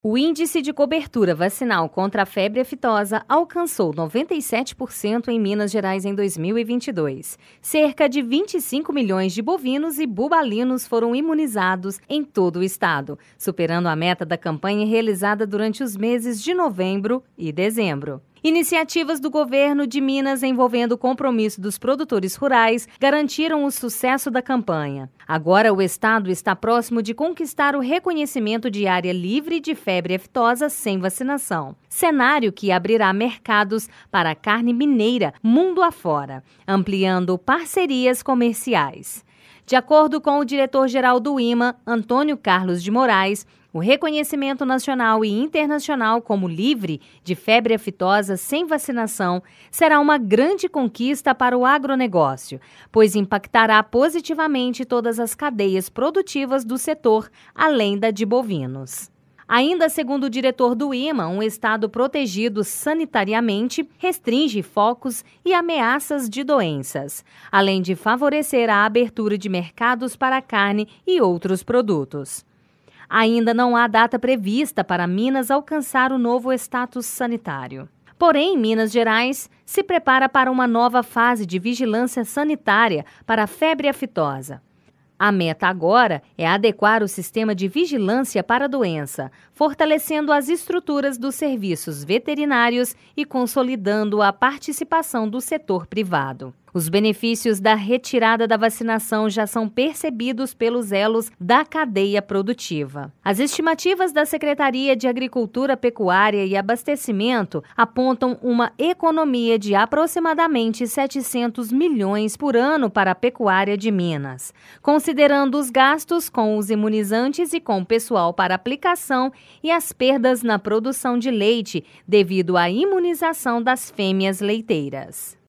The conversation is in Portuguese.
O índice de cobertura vacinal contra a febre aftosa alcançou 97% em Minas Gerais em 2022. Cerca de 25 milhões de bovinos e bubalinos foram imunizados em todo o estado, superando a meta da campanha realizada durante os meses de novembro e dezembro. Iniciativas do governo de Minas envolvendo o compromisso dos produtores rurais garantiram o sucesso da campanha. Agora, o estado está próximo de conquistar o reconhecimento de área livre de febre aftosa sem vacinação. Cenário que abrirá mercados para carne mineira mundo afora, ampliando parcerias comerciais. De acordo com o diretor-geral do IMA, Antônio Carlos de Moraes, o reconhecimento nacional e internacional como livre de febre aftosa sem vacinação será uma grande conquista para o agronegócio, pois impactará positivamente todas as cadeias produtivas do setor, além da de bovinos. Ainda segundo o diretor do IMA, um estado protegido sanitariamente restringe focos e ameaças de doenças, além de favorecer a abertura de mercados para carne e outros produtos. Ainda não há data prevista para Minas alcançar o novo status sanitário. Porém, Minas Gerais se prepara para uma nova fase de vigilância sanitária para a febre aftosa. A meta agora é adequar o sistema de vigilância para a doença, fortalecendo as estruturas dos serviços veterinários e consolidando a participação do setor privado. Os benefícios da retirada da vacinação já são percebidos pelos elos da cadeia produtiva. As estimativas da Secretaria de Agricultura, Pecuária e Abastecimento apontam uma economia de aproximadamente 700 milhões por ano para a pecuária de Minas, considerando os gastos com os imunizantes e com o pessoal para aplicação e as perdas na produção de leite devido à imunização das fêmeas leiteiras.